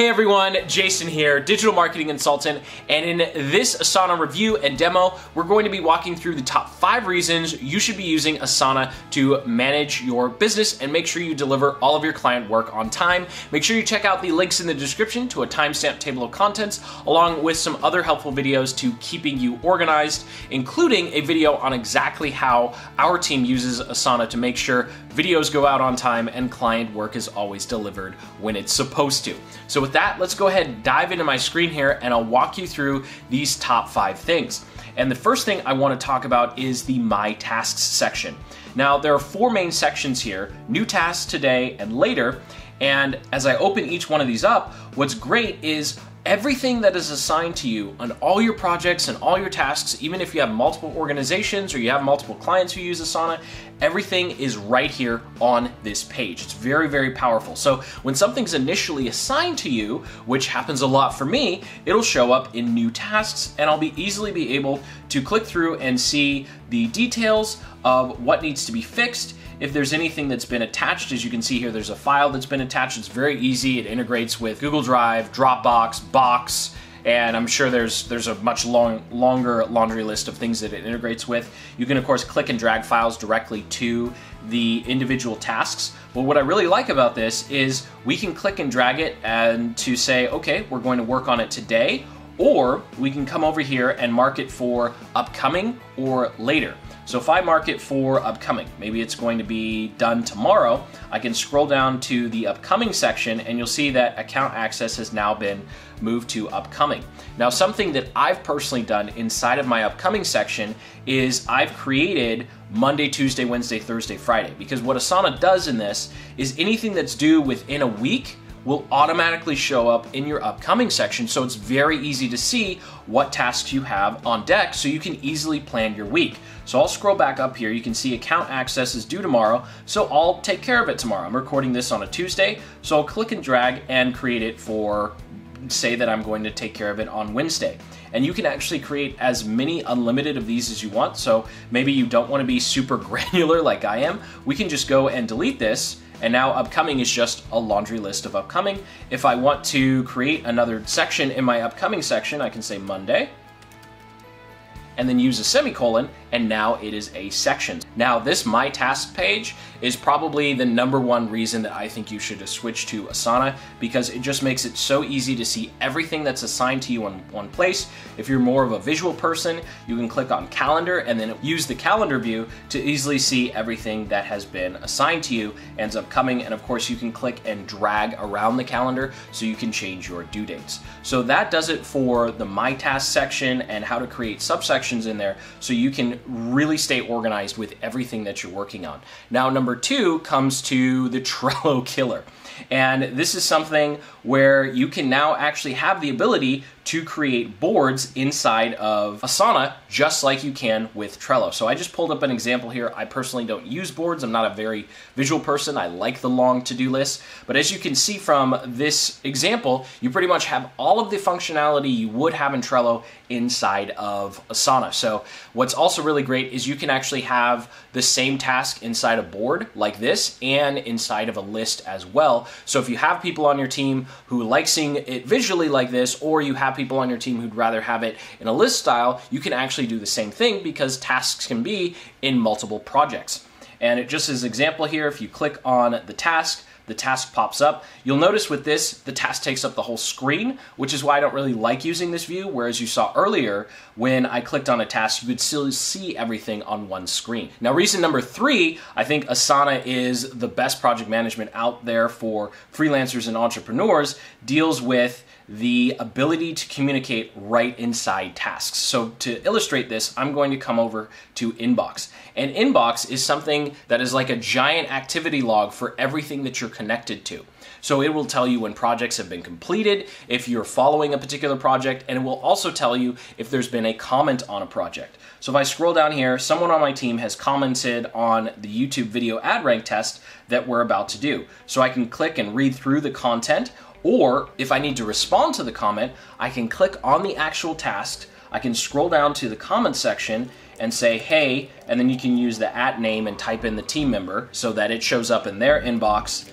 Hey everyone, Jason here, digital marketing consultant, and in this Asana review and demo, we're going to be walking through the top five reasons you should be using Asana to manage your business and make sure you deliver all of your client work on time. Make sure you check out the links in the description to a timestamp table of contents, along with some other helpful videos to keeping you organized, including a video on exactly how our team uses Asana to make sure videos go out on time and client work is always delivered when it's supposed to. So with that, let's go ahead and dive into my screen here and I'll walk you through these top five things. And the first thing I want to talk about is the My Tasks section. Now, there are four main sections here, new tasks today and later. And as I open each one of these up, what's great is everything that is assigned to you on all your projects and all your tasks, even if you have multiple organizations or you have multiple clients who use Asana, everything is right here on this page. It's very, very powerful. So when something's initially assigned to you, which happens a lot for me, it'll show up in new tasks and I'll be easily be able to click through and see the details of what needs to be fixed if there's anything that's been attached, as you can see here, there's a file that's been attached. It's very easy. It integrates with Google Drive, Dropbox, Box, and I'm sure there's there's a much long longer laundry list of things that it integrates with. You can of course click and drag files directly to the individual tasks. But what I really like about this is we can click and drag it and to say, okay, we're going to work on it today, or we can come over here and mark it for upcoming or later. So if I mark it for upcoming, maybe it's going to be done tomorrow, I can scroll down to the upcoming section and you'll see that account access has now been moved to upcoming. Now something that I've personally done inside of my upcoming section is I've created Monday, Tuesday, Wednesday, Thursday, Friday because what Asana does in this is anything that's due within a week will automatically show up in your upcoming section so it's very easy to see what tasks you have on deck so you can easily plan your week. So I'll scroll back up here. You can see account access is due tomorrow, so I'll take care of it tomorrow. I'm recording this on a Tuesday, so I'll click and drag and create it for say that I'm going to take care of it on Wednesday. And you can actually create as many unlimited of these as you want. So maybe you don't want to be super granular like I am. We can just go and delete this and now upcoming is just a laundry list of upcoming. If I want to create another section in my upcoming section, I can say Monday and then use a semicolon, and now it is a section. Now, this My Task page is probably the number one reason that I think you should switch to Asana because it just makes it so easy to see everything that's assigned to you in one place. If you're more of a visual person, you can click on calendar and then use the calendar view to easily see everything that has been assigned to you ends up coming. And of course, you can click and drag around the calendar so you can change your due dates. So that does it for the My Task section and how to create subsections in there so you can really stay organized with everything that you're working on. Now, number two comes to the Trello killer. And this is something where you can now actually have the ability to create boards inside of Asana just like you can with Trello. So I just pulled up an example here. I personally don't use boards. I'm not a very visual person. I like the long to-do list. But as you can see from this example, you pretty much have all of the functionality you would have in Trello inside of Asana. So what's also really great is you can actually have the same task inside a board like this and inside of a list as well. So if you have people on your team who like seeing it visually like this, or you have people on your team who'd rather have it in a list style, you can actually do the same thing because tasks can be in multiple projects. And it just as example here, if you click on the task, the task pops up. You'll notice with this, the task takes up the whole screen, which is why I don't really like using this view, whereas you saw earlier, when I clicked on a task, you could still see everything on one screen. Now, reason number three, I think Asana is the best project management out there for freelancers and entrepreneurs, deals with the ability to communicate right inside tasks. So to illustrate this, I'm going to come over to Inbox. And Inbox is something that is like a giant activity log for everything that you're connected to. So it will tell you when projects have been completed, if you're following a particular project, and it will also tell you if there's been a comment on a project. So if I scroll down here, someone on my team has commented on the YouTube video ad rank test that we're about to do. So I can click and read through the content, or if I need to respond to the comment, I can click on the actual task, I can scroll down to the comment section and say, hey, and then you can use the at name and type in the team member so that it shows up in their inbox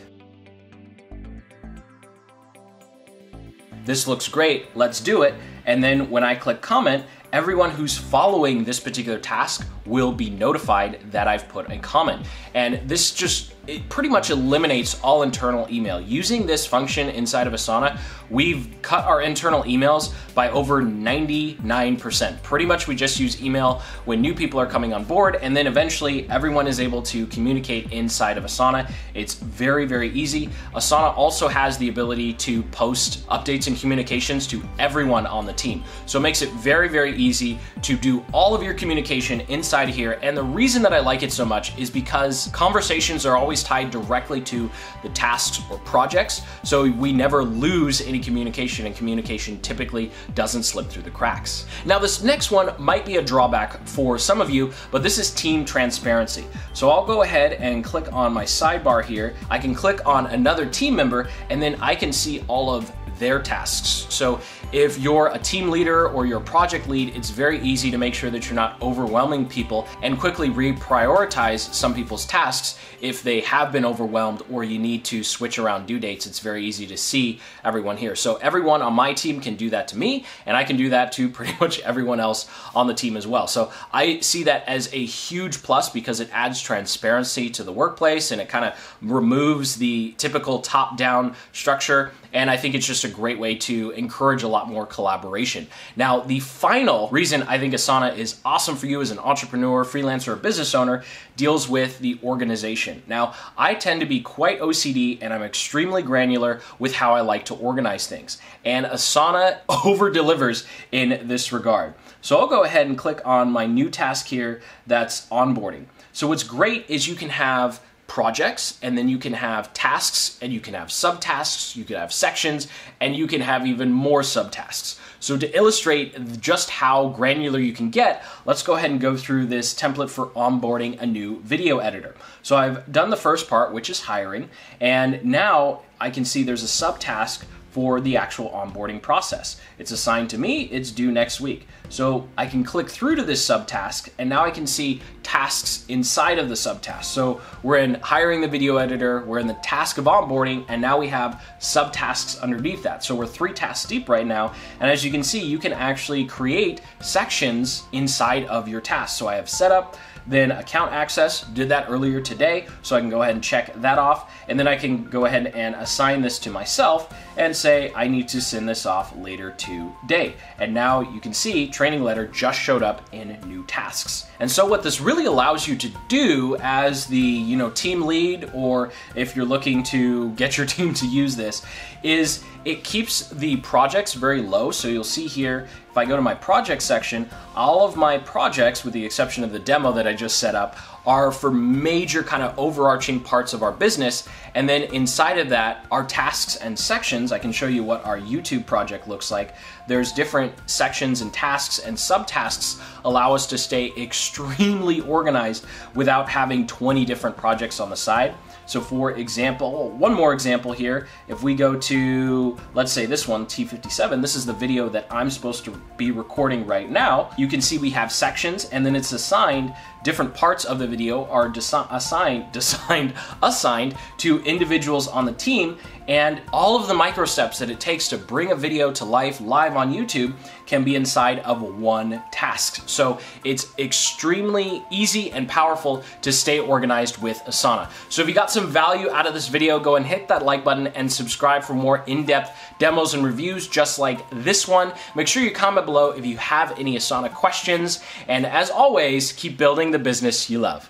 this looks great, let's do it. And then when I click comment, everyone who's following this particular task will be notified that I've put a comment. And this just it pretty much eliminates all internal email. Using this function inside of Asana, we've cut our internal emails by over 99%. Pretty much we just use email when new people are coming on board, and then eventually everyone is able to communicate inside of Asana. It's very, very easy. Asana also has the ability to post updates and communications to everyone on the team. So it makes it very, very easy to do all of your communication inside here. And the reason that I like it so much is because conversations are always tied directly to the tasks or projects. So we never lose any communication and communication typically doesn't slip through the cracks. Now this next one might be a drawback for some of you, but this is team transparency. So I'll go ahead and click on my sidebar here. I can click on another team member and then I can see all of their tasks. So if you're a team leader or you're a project lead, it's very easy to make sure that you're not overwhelming people and quickly reprioritize some people's tasks if they have been overwhelmed or you need to switch around due dates. It's very easy to see everyone here. So everyone on my team can do that to me and I can do that to pretty much everyone else on the team as well. So I see that as a huge plus because it adds transparency to the workplace and it kind of removes the typical top-down structure and I think it's just a great way to encourage a lot more collaboration. Now, the final reason I think Asana is awesome for you as an entrepreneur, freelancer, or business owner deals with the organization. Now, I tend to be quite OCD and I'm extremely granular with how I like to organize things. And Asana over delivers in this regard. So I'll go ahead and click on my new task here that's onboarding. So what's great is you can have projects and then you can have tasks and you can have subtasks, you can have sections, and you can have even more subtasks. So to illustrate just how granular you can get, let's go ahead and go through this template for onboarding a new video editor. So I've done the first part, which is hiring, and now I can see there's a subtask for the actual onboarding process. It's assigned to me, it's due next week. So I can click through to this subtask and now I can see tasks inside of the subtask. So we're in hiring the video editor, we're in the task of onboarding, and now we have subtasks underneath that. So we're three tasks deep right now. And as you can see, you can actually create sections inside of your task. So I have setup, then account access, did that earlier today, so I can go ahead and check that off. And then I can go ahead and assign this to myself and say I need to send this off later today. And now you can see training letter just showed up in new tasks. And so what this really allows you to do as the, you know, team lead or if you're looking to get your team to use this is it keeps the projects very low. So you'll see here, if I go to my project section, all of my projects, with the exception of the demo that I just set up, are for major kind of overarching parts of our business. And then inside of that, our tasks and sections, I can show you what our YouTube project looks like. There's different sections and tasks and subtasks allow us to stay extremely organized without having 20 different projects on the side. So for example, one more example here, if we go to, let's say this one, T57, this is the video that I'm supposed to be recording right now, you can see we have sections and then it's assigned different parts of the video are assigned, assigned, assigned to individuals on the team, and all of the micro steps that it takes to bring a video to life live on YouTube can be inside of one task. So it's extremely easy and powerful to stay organized with Asana. So if you got some value out of this video, go and hit that like button and subscribe for more in-depth demos and reviews just like this one. Make sure you comment below if you have any Asana questions, and as always, keep building the business you love.